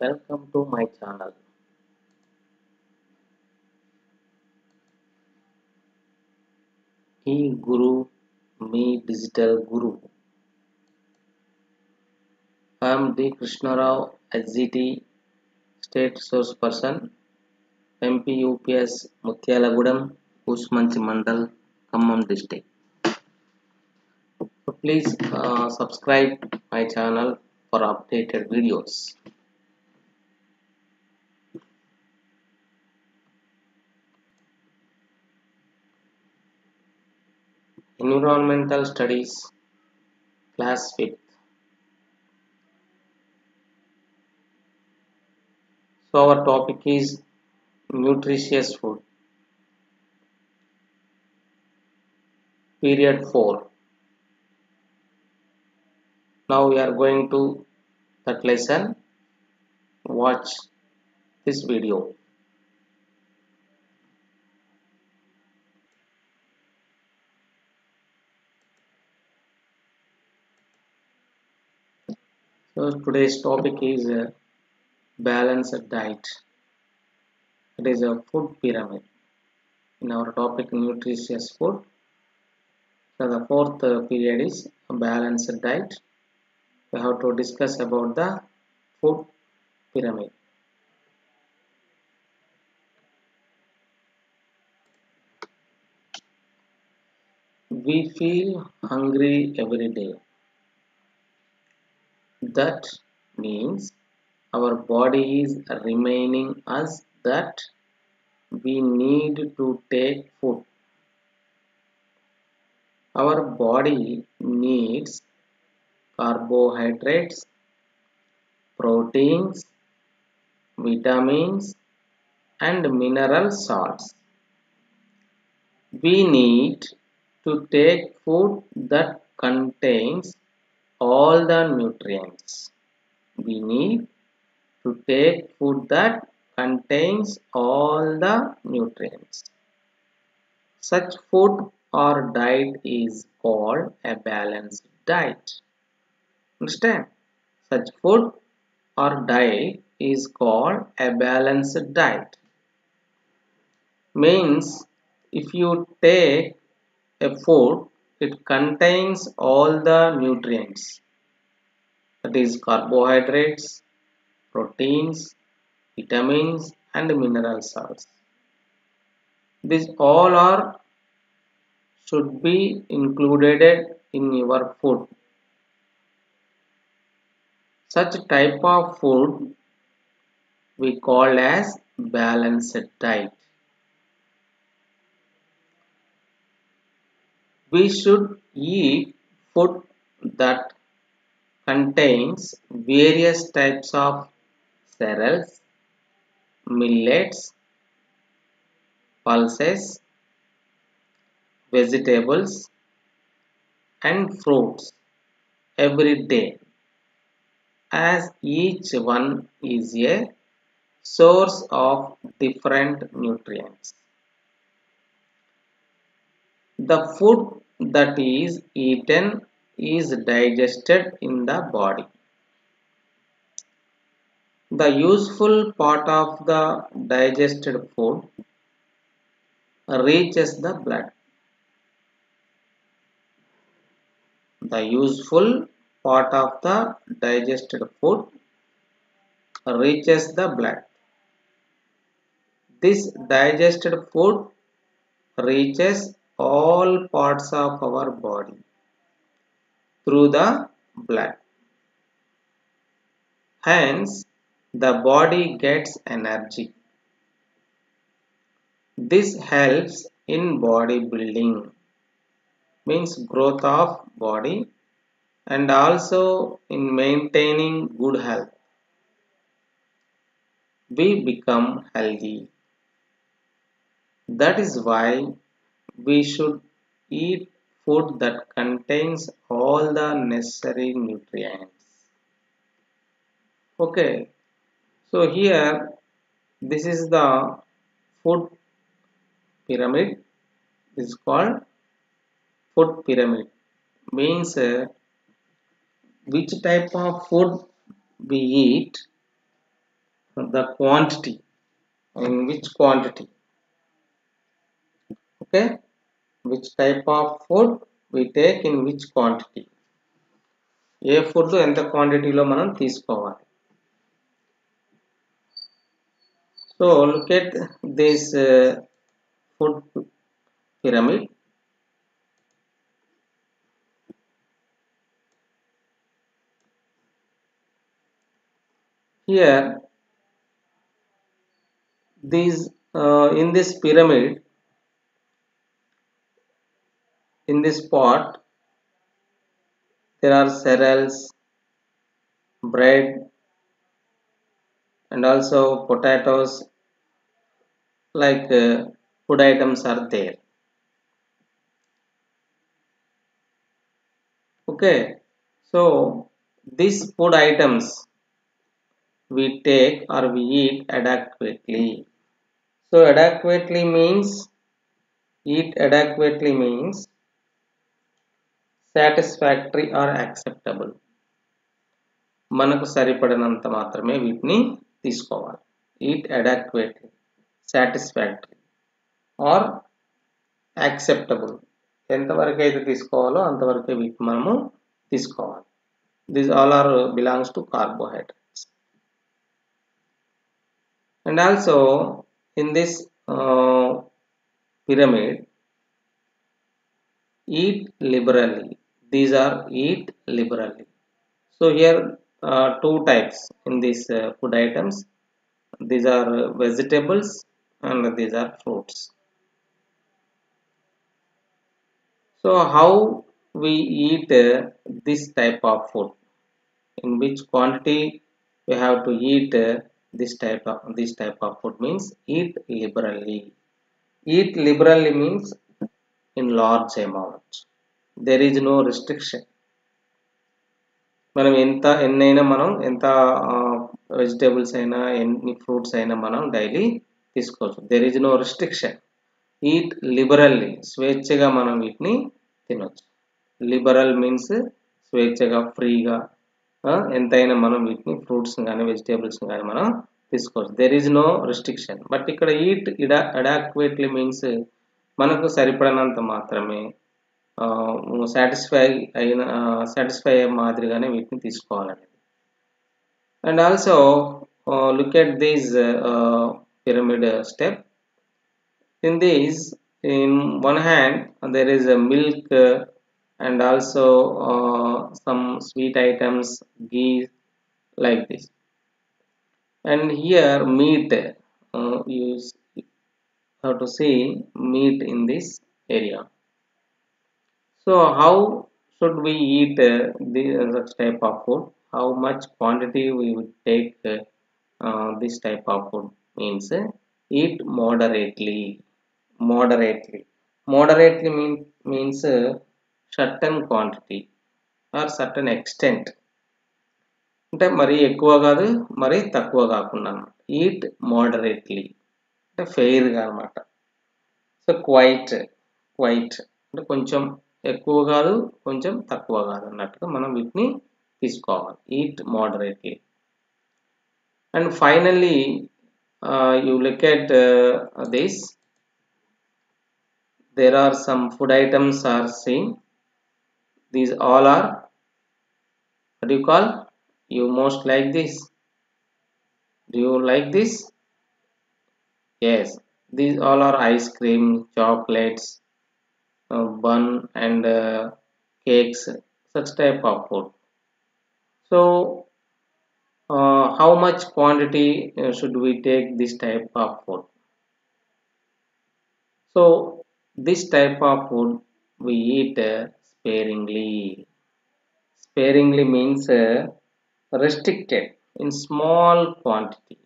welcome to my channel e guru me digital guru i am d krishna rao sgt state source person mp ups mutyalagudem usmanchi mandal khammam district so please uh, subscribe my channel for updated videos environmental studies class 5th so our topic is nutritious food. Period 4 now we are going to that lesson. Watch this video so today's topic is a balanced diet. It is a food pyramid. In our topic nutritious food. So the fourth uh, period is a balanced diet. We have to discuss about the food pyramid. We feel hungry every day that means our body is remaining us that we need to take food. Our body needs carbohydrates proteins vitamins and mineral salts. We need to take food that contains all the nutrients. We need to take food that contains all the nutrients. Such food or diet is called a balanced diet. Understand? Such food or diet is called a balanced diet. Means if you take a food it contains all the nutrients. That is carbohydrates proteins vitamins and mineral salts. These all are should be included in your food. Such type of food we call as balanced diet we should eat food that contains various types of cereals, millets, pulses, vegetables and fruits every day as each one is a source of different nutrients. The food that is eaten is digested in the body. The useful part of the digested food reaches the blood. The useful part of the digested food reaches the blood. This digested food reaches all parts of our body through the blood. Hence, the body gets energy. This helps in body building, means growth of body and also in maintaining good health. We become healthy. That is why we should eat food that contains all the necessary nutrients. Okay, so here this is the food pyramid. This is called food pyramid. Means uh, which type of food we eat the quantity in which quantity okay which type of food we take in which quantity A food ఎంత క్వాంటిటీలో మనం తీసుకోవాలి so look at this food pyramid here these uh, in this pyramid in this pot there are cereals bread and also potatoes like uh, food items are there. Okay so these food items we take or we eat adequately. So adequately means eat adequately means satisfactory are acceptable మనకు సరిపడినంత మాత్రమే వీటిని తీసుకోవాలి eat adequately satisfactory or acceptable ఎంతవరకు అయితే తీసుకోవాలో అంతవరకే వీటిని మనము తీసుకోవాలి this all are belongs to carbohydrates and also in this pyramid eat liberally these are eat liberally. So here uh, two types in these uh, food items. These are vegetables and these are fruits. So how we eat uh, this type of food? In which quantity we have to eat this type of this type of food means eat liberally. Eat liberally means in large amount there is no restriction మనం ఎంత ఎన్నైనా మనం ఎంత vegetables అయినా ఎన్ని fruits అయినా మనం daily తీసుకోవచ్చు. There is no restriction eat liberally స్వేచ్ఛగా మనం వీటిని తినొచ్చు. లిబరల్ మీన్స్ స్వేచ్ఛగా ఫ్రీగా ఎంతైనా మనం వీటిని ఫ్రూట్స్ కానీ వెజిటేబుల్స్ కానీ మనం తీసుకోవచ్చు. There is no restriction but ఇక్కడ ఈట్ ఇడా అడాక్వేట్లీ మీన్స్ మనకు సరిపడినంత మాత్రమే సాటిస్ఫై అయిన సాటిస్ఫై అయ్యే మాదిరిగానే వీటిని తీసుకోవాలనేది and also look at these pyramid step in these in one hand there is a milk and also uh, some sweet items ghee like this and here meat uh, you have to see meat in this area So how should we eat uh, this such type of food how much quantity we would take uh, uh, this type of food means uh, eat moderately moderately moderately mean, means uh, certain quantity or certain extent అంటే మరీ ఎక్కువ కాదు మరీ తక్కువ కాకుండా అనమాట eat moderately అంటే ఫెయిర్గా అనమాట సో క్వైట్ క్వైట్ అంటే కొంచెం ఎక్కువ కాదు కొంచెం తక్కువ కాదు అన్నట్టుగా మనం వీటిని తీసుకోవాలి eat moderately and finally you look at this there are some food items are seen these all are what do you call you most like this do you like this yes these all are ice cream chocolates uh, bun and uh, cakes such type of food. So uh, how much quantity uh, should we take this type of food? So this type of food we eat uh, sparingly. Sparingly means uh, restricted in small quantity.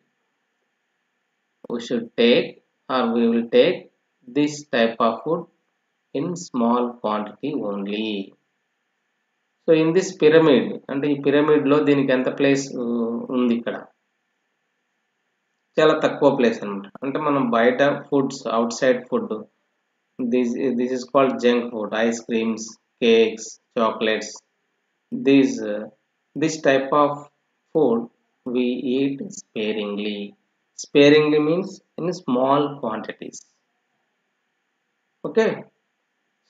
We should take or we will take this type of food in small quantity only so in this pyramid అంటే ఈ పిరమిడ్లో దీనికి ఎంత place ఉంది ఇక్కడ? చాలా తక్కువ place అనమాట అంటే మనం బయట foods outside food this this is called junk food ice creams cakes chocolates this this type of food we eat sparingly sparingly means in small quantities okay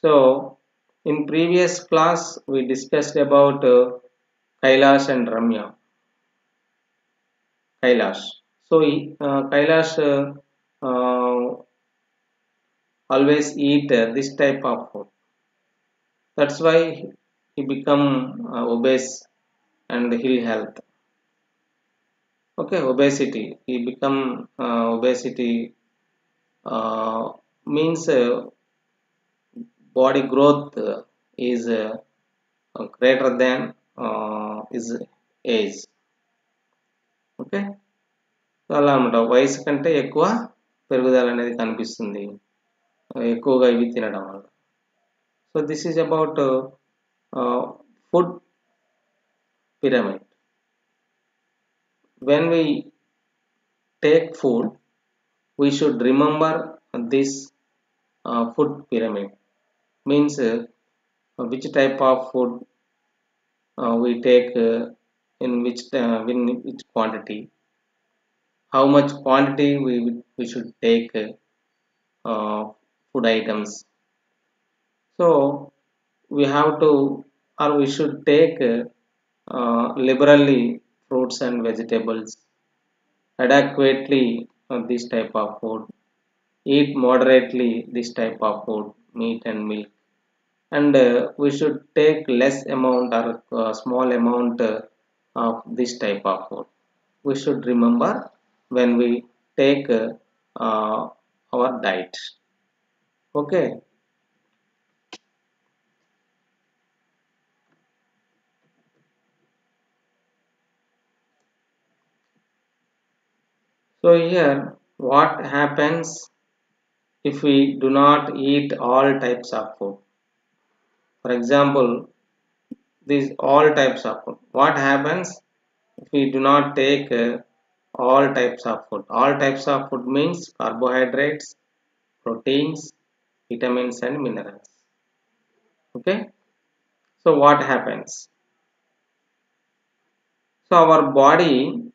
So, in previous class, we discussed about uh, Kailash and Ramya. Kailash. So, uh, Kailash uh, uh, always eat uh, this type of food. That's why he become uh, obese and ill health. Okay, obesity. He become uh, obesity means body growth uh, is uh, uh, greater than is age okay అలా అనమాట వయసు కంటే ఎక్కువ పెరుగుదల అనేది కనిపిస్తుంది ఎక్కువగా ఇవి తినడం వల్ల. So this is about food pyramid when we take food we should remember this food pyramid means uh, which type of food uh, we take uh, in which in which quantity? How much quantity we we should take food items? So we have to or we should take uh, liberally fruits and vegetables adequately uh, this type of food eat moderately this type of food meat and milk. And uh, we should take less amount or uh, small amount uh, of this type of food. We should remember when we take uh, uh, our diet. Okay? So here what happens if we do not eat all types of food? For example, these all types of food. What happens if we do not take uh, all types of food? All types of food means carbohydrates, proteins, vitamins and minerals. Okay. So what happens? So our body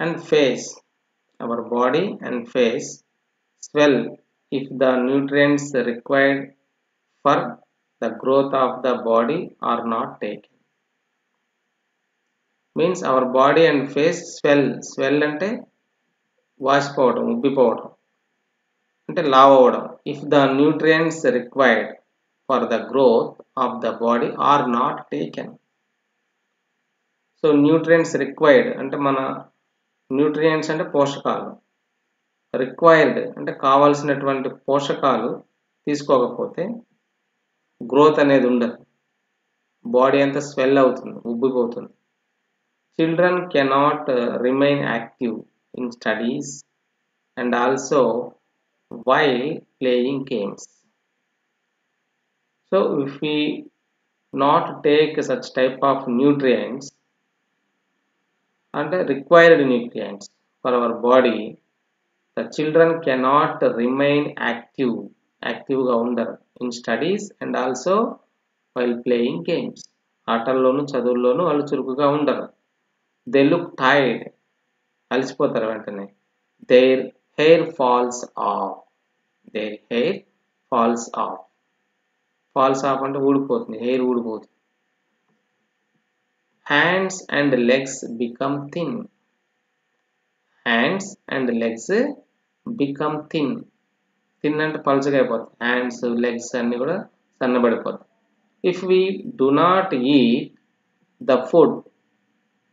and face our body and face swell if the nutrients required for the growth of the body are not taken means our body and face swell swell అంటే వాసిపోవడం ఉబ్బిపోవడం అంటే లావ్ అవ్వడం if the nutrients required for the growth of the body are not taken so nutrients required అంటే మన nutrients అంటే పోషకాలు required అంటే కావాల్సినటువంటి పోషకాలు తీసుకోకపోతే గ్రోత్ అనేది ఉండదు. బాడీ అంతా స్వెల్ అవుతుంది ఉబ్బిపోతుంది. Children cannot remain active in studies and also while playing games so if we not take such type of nutrients అంటే required nutrients for our body the children cannot remain active యాక్టివ్గా ఉండరు in studies and also while playing games ఆటల్లోనూ చదువుల్లోనూ వాళ్ళు చురుకుగా ఉండరు. They look tired అలసిపోతారు వెంటనే. Their hair falls off their hair falls off falls off అంటే ఊడిపోతుంది. హెయిర్ ఊడిపోతుంది. Hands and legs become thin hands and legs become thin thin అంటే పలుచగా అయిపోతాయి హ్యాండ్స్ లెగ్స్ అన్నీ కూడా సన్నబడిపోతాయి if we do not eat the food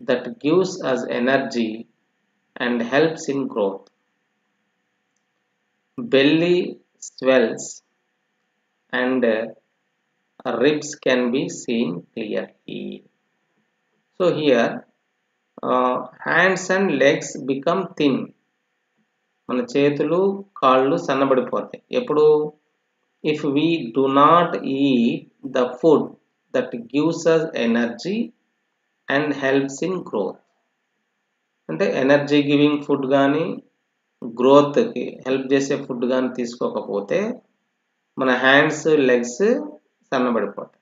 that gives us energy and helps in growth belly swells and ribs can be seen clearly. So here uh, hands and legs become thin. మన చేతులు కాళ్ళు సన్నబడిపోతాయి. ఎప్పుడు? If we do not eat the food that gives us energy and helps in growth అంటే energy giving food కానీ గ్రోత్కి help చేసే food కానీ తీసుకోకపోతే మన hands legs సన్నబడిపోతాయి.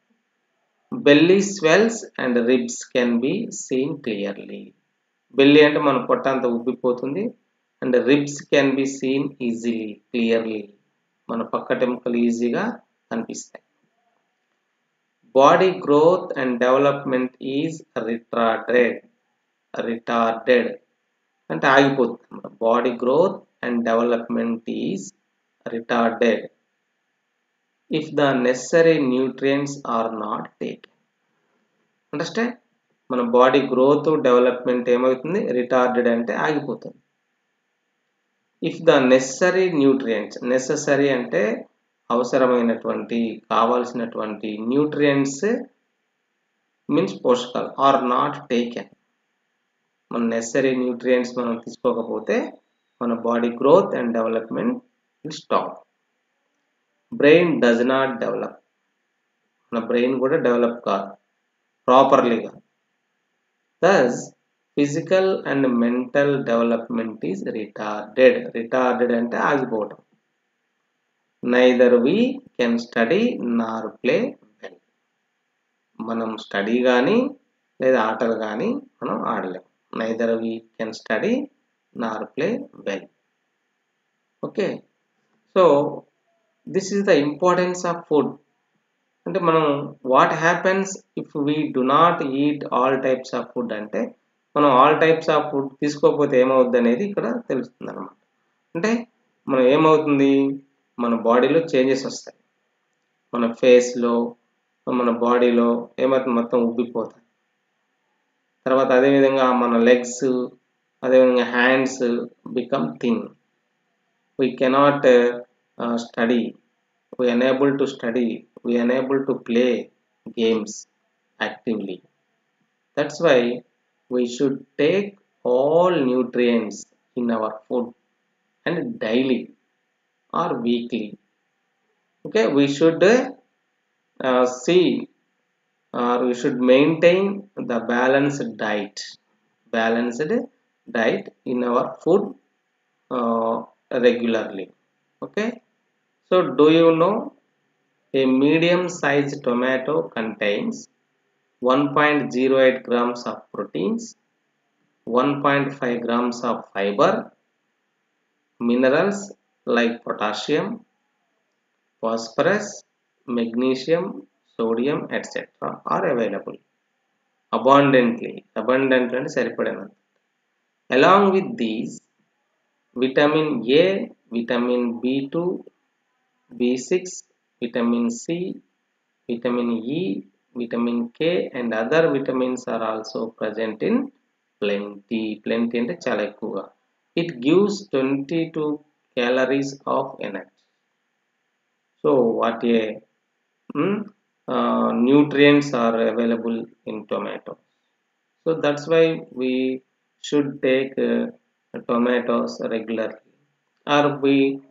Belly swells and ribs can be seen clearly belly అంటే మన పొట్ట అంతా ఉబ్బిపోతుంది and ribs can be seen easily clearly మన పక్కటెముకలు ఈజీగా కనిపిస్తాయి. Body growth and development is retarded retarded అంటే ఆగిపోతుంది. Body growth and development is retarded if the necessary nutrients are not taken understand మన బాడీ గ్రోత్ డెవలప్మెంట్ ఏమవుతుంది? Retarded అంటే ఆగిపోతుంది. If the necessary nutrients necessary అంటే అవసరమైనటువంటి కావాల్సినటువంటి న్యూట్రియంట్స్ మీన్స్ పోషకాలు ఆర్ నాట్ టేకెన్ మన నెసరీ న్యూట్రియంట్స్ మనం తీసుకోకపోతే మన body growth and development will stop brain does not develop మన బ్రెయిన్ కూడా డెవలప్ కాదు. ప్రాపర్లీగా thus physical and mental development is retarded retarded అంటే ఆగిపోవటం. Neither we can study nor play well మనం study కానీ లేదా ఆటలు కానీ మనం ఆడలేం. Neither we can study nor play well okay so this is the importance of food అంటే మనం what happens if we do not eat all types of food అంటే మనం ఆల్ టైప్స్ ఆఫ్ ఫుడ్ తీసుకోకపోతే ఏమవుద్ది అనేది ఇక్కడ తెలుస్తుంది అనమాట అంటే మనం ఏమవుతుంది? మన బాడీలో చేంజెస్ వస్తాయి. మన ఫేస్లో మన బాడీలో ఏమవుతుంది? మొత్తం ఉబ్బిపోతాయి. తర్వాత అదేవిధంగా మన లెగ్స్ అదేవిధంగా hands become thin we cannot uh, study. We enable to study. We enable to play games actively. That's why we should take all nutrients in our food and daily or weekly. Okay we should uh, see or uh, we should maintain the balanced diet. Balanced diet in our food uh, regularly. Okay? So do you know a medium sized tomato contains 1.08 grams of proteins, 1.5 grams of fiber, minerals like potassium, phosphorus, magnesium, sodium etc. are available abundantly, abundant and saripadanant. Along with these, vitamin A, vitamin B2, B6, vitamin C, vitamin E, vitamin K and other vitamins are also present in plenty. Plenty and chalakuga. It gives 22 calories of energy. So what a hmm, uh, nutrients are available in tomatoes. So that's why we should take uh, tomatoes regularly or we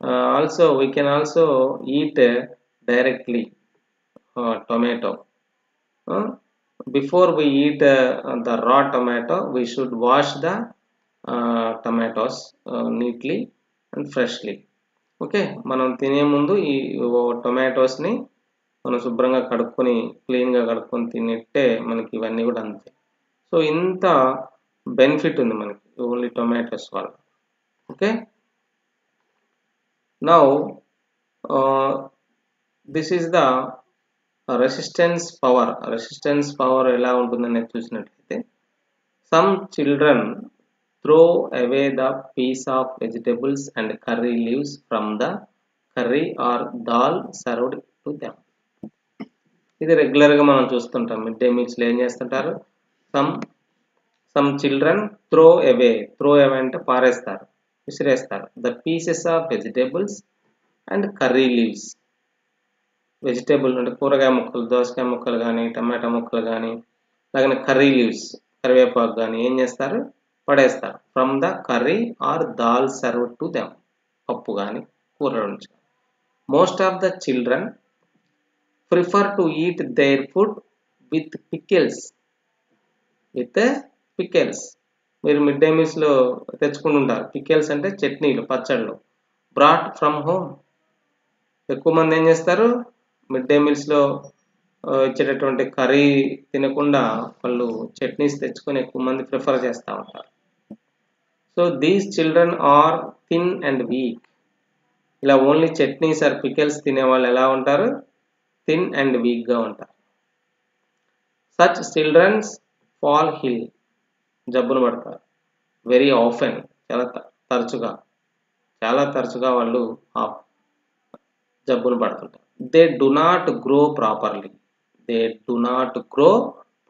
also we can also eat uh, directly uh, tomato Uh, before we eat uh, the raw tomato we should wash the uh, tomatoes uh, neatly and freshly okay మనం తినే ముందు ఈ టొమాటోస్ని మనం శుభ్రంగా కడుక్కొని క్లీన్గా కడుక్కొని తినేట్టే మనకి ఇవన్నీ కూడా అంతే సో ఇంత బెనిఫిట్ ఉంది మనకి ఓన్లీ టొమాటోస్ వల్ల okay now uh, this is the resistance power resistance power ఎలా ఉంటుందని చూసినట్లయితే some children throw away the piece of vegetables and curry leaves from the curry or dal served to them ఇది రెగ్యులర్గా మనం చూస్తుంటాం mid day మీల్స్లో ఏం చేస్తుంటారు some some children throw away throw away అంటే పారేస్తారు విసిరేస్తారు. The pieces of vegetables and curry leaves vegetable అంటే కూరగాయ ముక్కలు దోసకాయ ముక్కలు కానీ టమాటా ముక్కలు కానీ అలాగే కర్రీ లీవ్స్ కరివేపాకు కానీ ఏం చేస్తారు? పడేస్తారు. From the curry or dal serve to them పప్పు కానీ కూర నుంచి. Most of the children prefer to eat their food with pickles with pickles మీరు మిడ్ డే మీల్స్లో తెచ్చుకుంటుంటారు. పికెల్స్ అంటే చట్నీలు పచ్చళ్ళు. బ్రాట్ ఫ్రమ్ హోమ్ ఎక్కువ మంది ఏం చేస్తారు? మిడ్ డే మీల్స్లో ఇచ్చేటటువంటి కర్రీ తినకుండా వాళ్ళు చట్నీస్ తెచ్చుకొని ఎక్కువ మంది ప్రిఫర్ చేస్తూ ఉంటారు. So these children are thin and weak ఇలా ఓన్లీ చట్నీస్ ఆర్ పికెల్స్ తినే వాళ్ళు ఎలా ఉంటారు? థిన్ అండ్ వీక్గా ఉంటారు. సచ్ చిల్డ్రన్స్ ఫాల్ హిల్ జబ్బును పడతారు. వెరీ ఆఫెన్ చాలా తరచుగా చాలా తరచుగా వాళ్ళు ఆ జబ్బును పడుతుంటారు. They do not grow properly they do not grow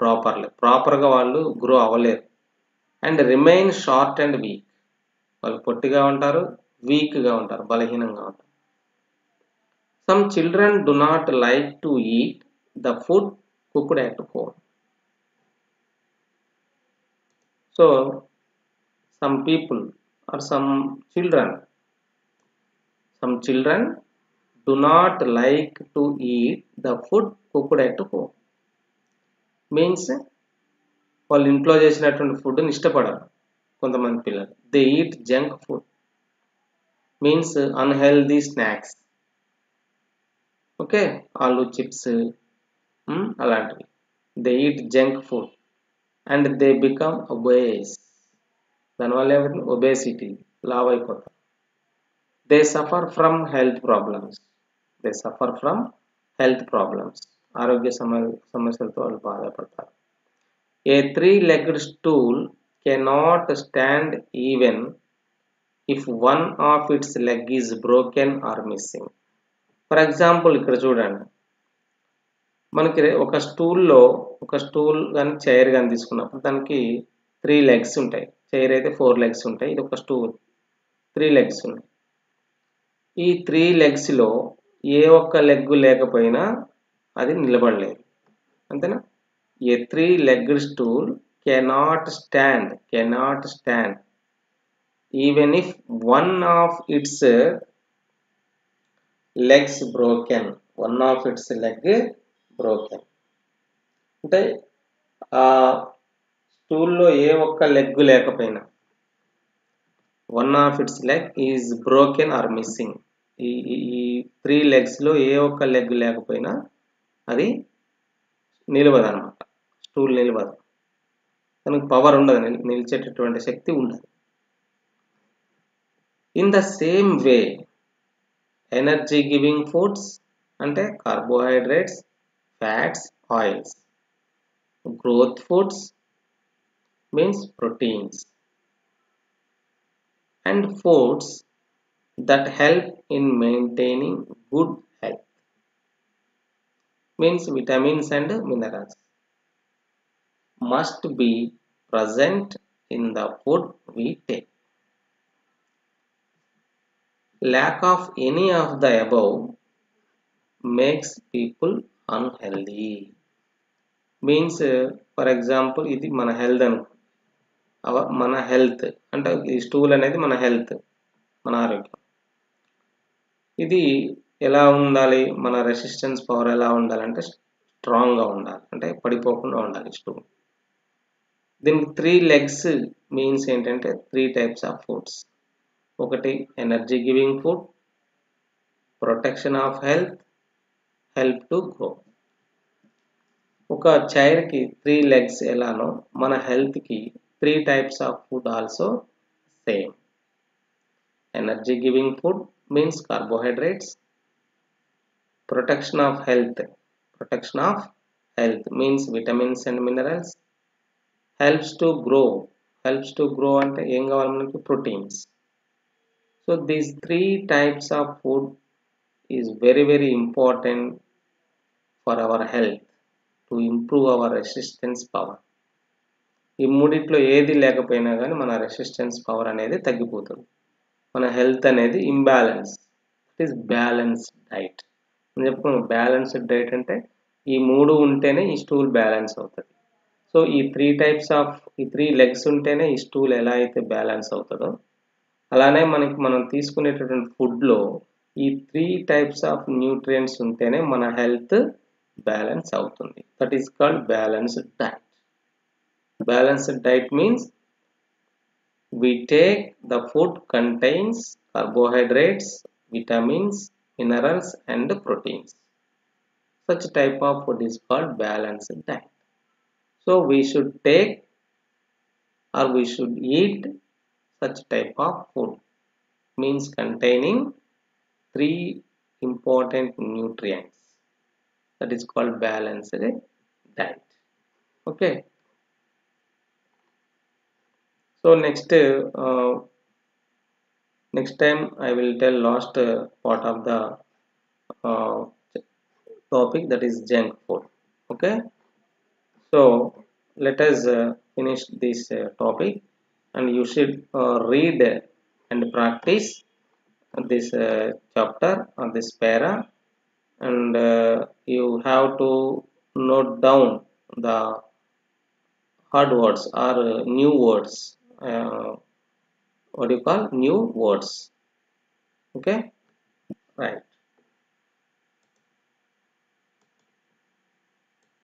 properly ప్రాపర్గా వాళ్ళు grow అవ్వలేరు. And remain short and weak వాళ్ళు పొట్టిగా ఉంటారు వీక్గా ఉంటారు బలహీనంగా ఉంటారు. Some children do not like to eat the food cooked at home so some people or some children some children do not like to eat the food cooked at home. Means వాళ్ళు ఇంట్లో చేసినటువంటి ఫుడ్ని ఇష్టపడరు కొంతమంది పిల్లలు. They eat junk food means unhealthy snacks okay aloo chips అలాంటివి. They eat junk food and they become obese దానివల్ల ఏమవుతుంది ఒబేసిటీ లావ్ అయిపోతారు they suffer from health problems they suffer from health problems ఆరోగ్య సమ సమస్యలతో వాళ్ళు బాధపడతారు ఏ three legged stool cannot stand even if one of its leg is broken or missing for example ఇక్కడ చూడండి మనకి ఒక స్టూల్లో ఒక స్టూల్ కానీ చైర్ కానీ తీసుకున్నప్పుడు దానికి త్రీ లెగ్స్ ఉంటాయి. చైర్ అయితే ఫోర్ లెగ్స్ ఉంటాయి. ఇది ఒక స్టూల్ త్రీ లెగ్స్ ఉన్నాయి. ఈ త్రీ లెగ్స్లో ఏ ఒక్క లెగ్ లేకపోయినా అది నిలబడలేదు. అంతేనా? A three leg stool cannot stand cannot stand even if one of its legs broken one of its leg broken అంటే ఆ స్టూల్లో ఏ ఒక్క లెగ్ లేకపోయినా one of its leg is broken or missing ఈ ఈ త్రీ లెగ్స్లో ఏ ఒక్క లెగ్ లేకపోయినా అది నిలవదు అనమాట స్టూల్ నిలవదు. దానికి పవర్ ఉండదు నిలిచేటటువంటి శక్తి ఉండదు. In the same way energy giving foods అంటే carbohydrates fats, oils. Growth foods means proteins. And foods that help in maintaining good health means vitamins and minerals must be present in the food we take. Lack of any of the above makes people unhealthy means for example ఇది మన health అను. మన health అంటే ఈ stool అనేది మన health మన ఆరోగ్యం. ఇది ఎలా ఉండాలి? మన రెసిస్టెన్స్ పవర్ ఎలా ఉండాలంటే స్ట్రాంగ్గా ఉండాలి. అంటే పడిపోకుండా ఉండాలి స్టూల్ దీనికి త్రీ లెగ్స్ మీన్స్ ఏంటంటే త్రీ టైప్స్ ఆఫ్ ఫుడ్స్ ఒకటి energy giving food protection of health help to grow ఒక చైర్కి త్రీ లెగ్స్ ఎలానో మన హెల్త్కి three types of food also same energy giving food means carbohydrates protection of health protection of health means vitamins and minerals helps to grow helps to grow అంటే ఏం కావాలి మనకి proteins so these three types of food is very very important for our health to improve our resistance power ఈ మూడిట్లో ఏది లేకపోయినా కానీ మన రెసిస్టెన్స్ పవర్ అనేది తగ్గిపోతుంది. మన హెల్త్ అనేది imbalance it is balanced diet నేను చెప్పుకున్నాను బ్యాలెన్స్డ్ డైట్ అంటే ఈ మూడు ఉంటేనే ఈ స్టూల్ బ్యాలెన్స్ అవుతుంది. సో ఈ త్రీ టైప్స్ ఆఫ్ ఈ త్రీ లెగ్స్ ఉంటేనే ఈ స్టూల్ ఎలా అయితే బ్యాలెన్స్ అవుతుందో అలానే మనకి మనం తీసుకునేటటువంటి ఫుడ్లో ఈ త్రీ టైప్స్ ఆఫ్ న్యూట్రియంట్స్ ఉంటేనే మన హెల్త్ బ్యాలెన్స్ అవుతుంది that is called balanced diet balanced diet means we take the food contains carbohydrates vitamins minerals and proteins such type of food is called balanced diet so we should take or we should eat such type of food means containing three important nutrients that is called balanced diet okay. So next uh, next time i will tell last uh, part of the uh, topic that is junk food. Okay? So let us uh, finish this uh, topic and you should uh, read and practice this chapter or this para and uh, you have to note down the hard words or uh, new words uh, what do you call? New words. Okay? Right